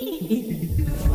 Hehehehe